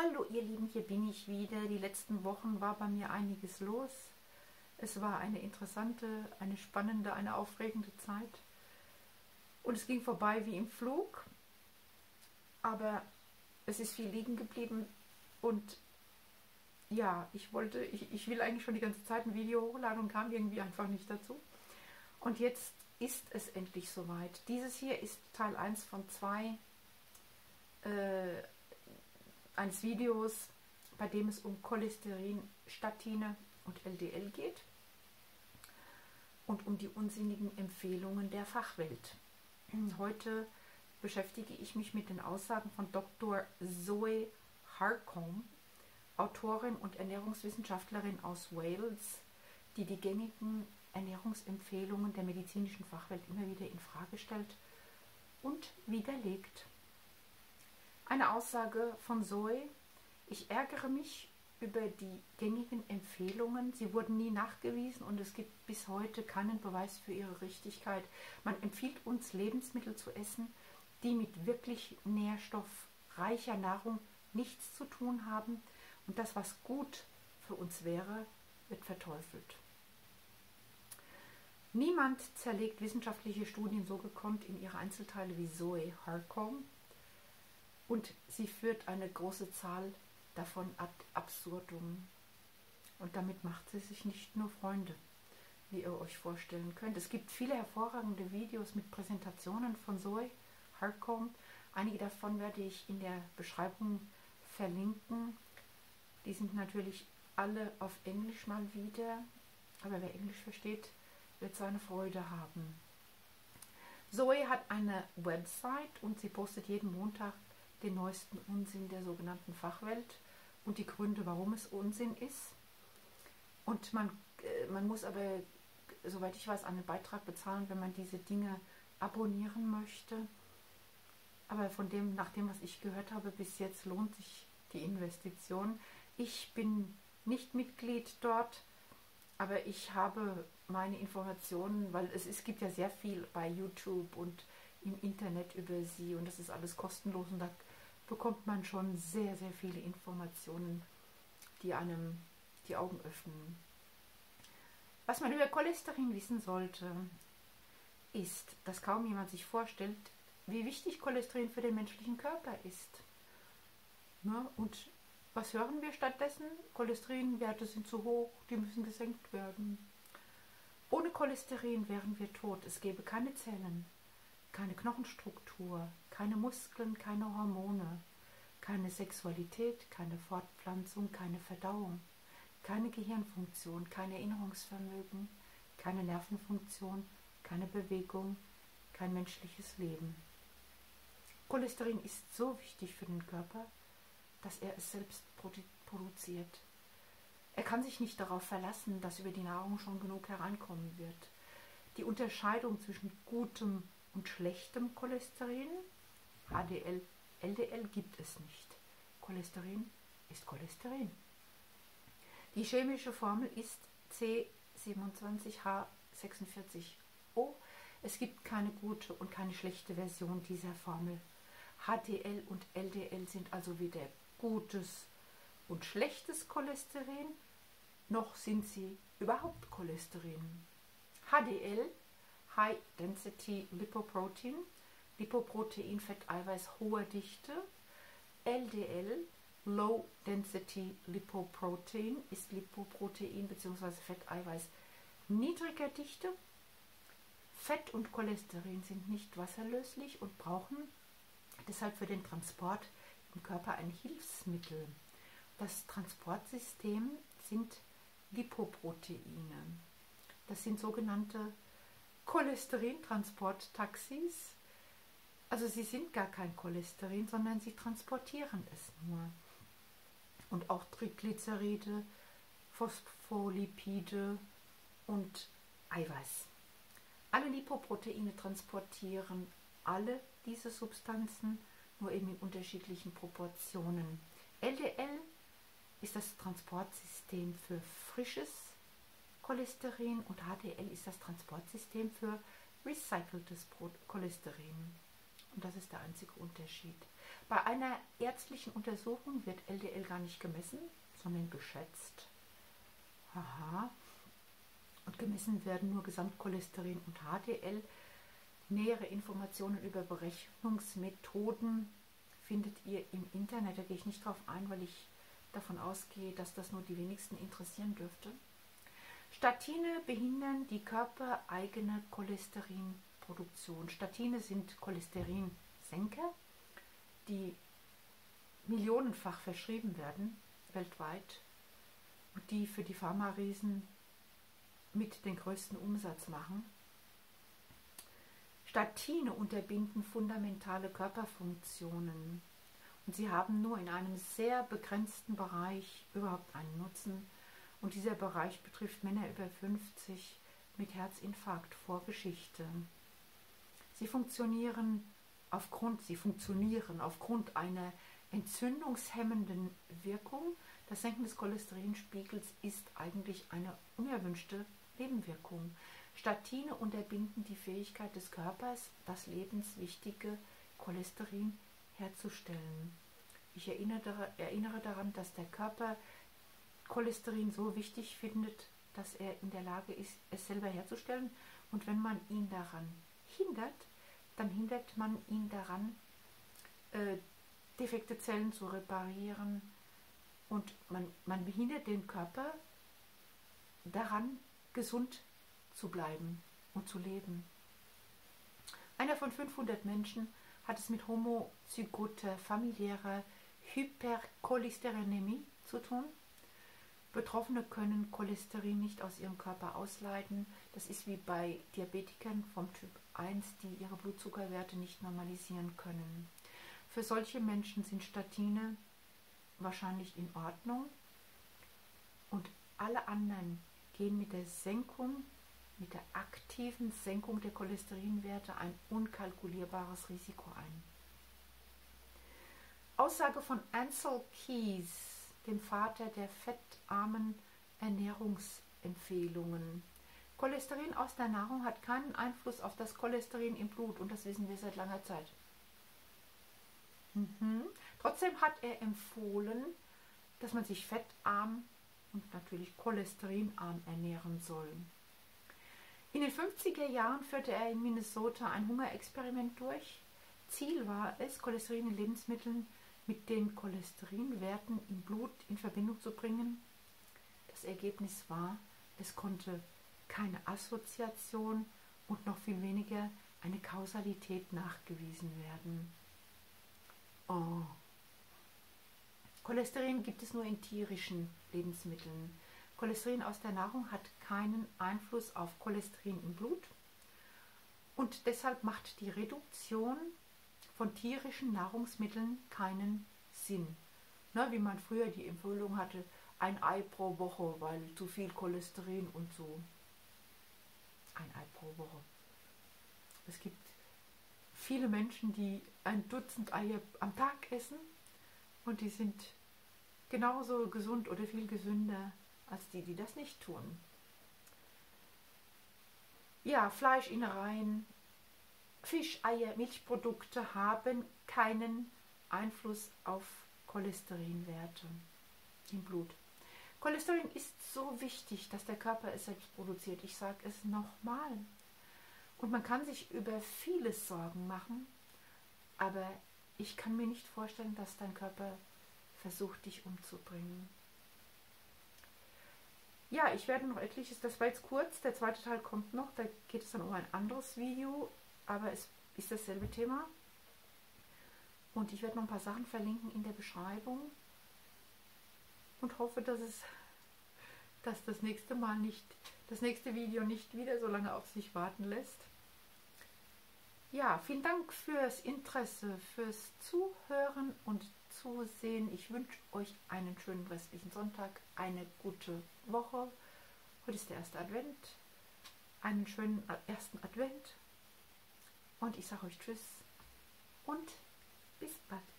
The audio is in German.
Hallo ihr Lieben, hier bin ich wieder. Die letzten Wochen war bei mir einiges los. Es war eine interessante, eine spannende, eine aufregende Zeit. Und es ging vorbei wie im Flug. Aber es ist viel liegen geblieben. Und ja, ich wollte, ich, ich will eigentlich schon die ganze Zeit ein Video hochladen und kam irgendwie einfach nicht dazu. Und jetzt ist es endlich soweit. Dieses hier ist Teil 1 von 2 äh, eines Videos, bei dem es um Cholesterin, Statine und LDL geht und um die unsinnigen Empfehlungen der Fachwelt. Heute beschäftige ich mich mit den Aussagen von Dr. Zoe Harcombe, Autorin und Ernährungswissenschaftlerin aus Wales, die die gängigen Ernährungsempfehlungen der medizinischen Fachwelt immer wieder in Frage stellt und widerlegt. Eine Aussage von Zoe. Ich ärgere mich über die gängigen Empfehlungen. Sie wurden nie nachgewiesen und es gibt bis heute keinen Beweis für ihre Richtigkeit. Man empfiehlt uns Lebensmittel zu essen, die mit wirklich nährstoffreicher Nahrung nichts zu tun haben und das, was gut für uns wäre, wird verteufelt. Niemand zerlegt wissenschaftliche Studien so gekonnt in ihre Einzelteile wie Zoe Harcombe und sie führt eine große Zahl davon ad absurdum. Und damit macht sie sich nicht nur Freunde, wie ihr euch vorstellen könnt. Es gibt viele hervorragende Videos mit Präsentationen von Zoe Harcombe. Einige davon werde ich in der Beschreibung verlinken. Die sind natürlich alle auf Englisch mal wieder, aber wer Englisch versteht, wird seine Freude haben. Zoe hat eine Website und sie postet jeden Montag den neuesten Unsinn der sogenannten Fachwelt und die Gründe, warum es Unsinn ist. Und man, äh, man muss aber, soweit ich weiß, einen Beitrag bezahlen, wenn man diese Dinge abonnieren möchte. Aber von dem, nach dem, was ich gehört habe, bis jetzt lohnt sich die Investition. Ich bin nicht Mitglied dort, aber ich habe meine Informationen, weil es, es gibt ja sehr viel bei YouTube und im Internet über sie und das ist alles kostenlos und da bekommt man schon sehr, sehr viele Informationen, die einem die Augen öffnen. Was man über Cholesterin wissen sollte, ist, dass kaum jemand sich vorstellt, wie wichtig Cholesterin für den menschlichen Körper ist. Na, und was hören wir stattdessen? Cholesterinwerte sind zu hoch, die müssen gesenkt werden. Ohne Cholesterin wären wir tot. Es gäbe keine Zellen, keine Knochenstruktur, keine Muskeln, keine Hormone, keine Sexualität, keine Fortpflanzung, keine Verdauung, keine Gehirnfunktion, kein Erinnerungsvermögen, keine Nervenfunktion, keine Bewegung, kein menschliches Leben. Cholesterin ist so wichtig für den Körper, dass er es selbst produziert. Er kann sich nicht darauf verlassen, dass über die Nahrung schon genug hereinkommen wird. Die Unterscheidung zwischen gutem und schlechtem Cholesterin, HDL, LDL gibt es nicht. Cholesterin ist Cholesterin. Die chemische Formel ist C27H46O. Es gibt keine gute und keine schlechte Version dieser Formel. HDL und LDL sind also weder gutes und schlechtes Cholesterin, noch sind sie überhaupt Cholesterin. HDL, High Density Lipoprotein, Lipoprotein, Fetteiweiß hoher Dichte. LDL, Low Density Lipoprotein, ist Lipoprotein bzw. Fetteiweiß niedriger Dichte. Fett und Cholesterin sind nicht wasserlöslich und brauchen deshalb für den Transport im Körper ein Hilfsmittel. Das Transportsystem sind Lipoproteine. Das sind sogenannte Cholesterintransporttaxis. Also sie sind gar kein Cholesterin, sondern sie transportieren es nur. Und auch Triglyceride, Phospholipide und Eiweiß. Alle Lipoproteine transportieren alle diese Substanzen, nur eben in unterschiedlichen Proportionen. LDL ist das Transportsystem für frisches Cholesterin und HDL ist das Transportsystem für recyceltes Cholesterin. Und das ist der einzige Unterschied. Bei einer ärztlichen Untersuchung wird LDL gar nicht gemessen, sondern geschätzt. Aha. Und gemessen werden nur Gesamtcholesterin und HDL. Nähere Informationen über Berechnungsmethoden findet ihr im Internet. Da gehe ich nicht drauf ein, weil ich davon ausgehe, dass das nur die wenigsten interessieren dürfte. Statine behindern die körpereigene Cholesterinproduktion. Statine sind Cholesterinsenker, die millionenfach verschrieben werden weltweit und die für die Pharma-Riesen mit den größten Umsatz machen. Statine unterbinden fundamentale Körperfunktionen und sie haben nur in einem sehr begrenzten Bereich überhaupt einen Nutzen. Und dieser Bereich betrifft Männer über 50 mit Herzinfarkt vor Geschichte. Sie funktionieren aufgrund, sie funktionieren aufgrund einer entzündungshemmenden Wirkung. Das Senken des Cholesterinspiegels ist eigentlich eine unerwünschte Nebenwirkung. Statine unterbinden die Fähigkeit des Körpers, das lebenswichtige Cholesterin herzustellen. Ich erinnere, erinnere daran, dass der Körper Cholesterin so wichtig findet, dass er in der Lage ist, es selber herzustellen. Und wenn man ihn daran hindert, dann hindert man ihn daran, äh, defekte Zellen zu reparieren. Und man, man behindert den Körper daran, gesund zu bleiben und zu leben. Einer von 500 Menschen hat es mit homozygoter familiärer Hypercholesterinämie zu tun. Betroffene können Cholesterin nicht aus ihrem Körper ausleiten. Das ist wie bei Diabetikern vom Typ 1, die ihre Blutzuckerwerte nicht normalisieren können. Für solche Menschen sind Statine wahrscheinlich in Ordnung und alle anderen gehen mit der Senkung, mit der aktiven Senkung der Cholesterinwerte ein unkalkulierbares Risiko ein. Aussage von Ansel Keys, dem Vater der fettarmen Ernährungsempfehlungen. Cholesterin aus der Nahrung hat keinen Einfluss auf das Cholesterin im Blut und das wissen wir seit langer Zeit. Mhm. Trotzdem hat er empfohlen, dass man sich fettarm und natürlich cholesterinarm ernähren soll. In den 50er Jahren führte er in Minnesota ein Hungerexperiment durch. Ziel war es, Cholesterin in Lebensmitteln mit den Cholesterinwerten im Blut in Verbindung zu bringen. Das Ergebnis war, es konnte keine Assoziation und noch viel weniger eine Kausalität nachgewiesen werden. Oh. Cholesterin gibt es nur in tierischen Lebensmitteln. Cholesterin aus der Nahrung hat keinen Einfluss auf Cholesterin im Blut und deshalb macht die Reduktion von tierischen Nahrungsmitteln keinen Sinn. Ne, wie man früher die Empfehlung hatte, ein Ei pro Woche, weil zu viel Cholesterin und so. Ein Ei pro Woche. Es gibt viele Menschen, die ein Dutzend Eier am Tag essen und die sind genauso gesund oder viel gesünder als die, die das nicht tun. Ja, Fleischinnereien, Fisch, Eier, Milchprodukte haben keinen Einfluss auf Cholesterinwerte im Blut. Cholesterin ist so wichtig, dass der Körper es selbst produziert. Ich sage es nochmal. Und man kann sich über vieles Sorgen machen, aber ich kann mir nicht vorstellen, dass dein Körper versucht, dich umzubringen. Ja, ich werde noch etliches, das war jetzt kurz, der zweite Teil kommt noch, da geht es dann um ein anderes Video, aber es ist dasselbe Thema. Und ich werde noch ein paar Sachen verlinken in der Beschreibung und hoffe, dass es dass das nächste Mal nicht, das nächste Video nicht wieder so lange auf sich warten lässt. Ja, vielen Dank fürs Interesse, fürs Zuhören und Zusehen. Ich wünsche euch einen schönen restlichen Sonntag, eine gute Woche. Heute ist der erste Advent. Einen schönen ersten Advent. Und ich sage euch Tschüss und bis bald.